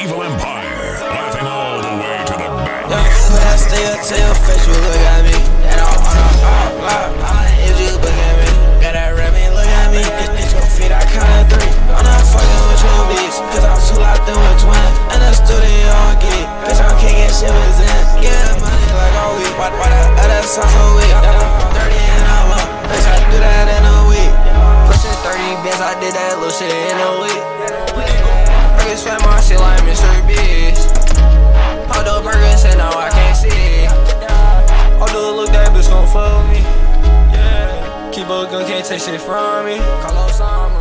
evil empire, laughing all the way to the bank. Yeah, but I up to your face, you look at me. And I'm on a pop, if you look at me. Got that rabbit, look at me. It's, your feet, I count three. I'm not fucking with your bitch, cause I'm too locked in with twins. And the studio on get, bitch, I'm king and shit was in. Yeah, money like all week. Why, why that other song so weak? I'm 30 and I'm up, bitch, I do that in a week. Pushing 30 bins, I did that little shit in a week. Fuck with me. Yeah. Keep a gun, can't take shit from me. Call Osama.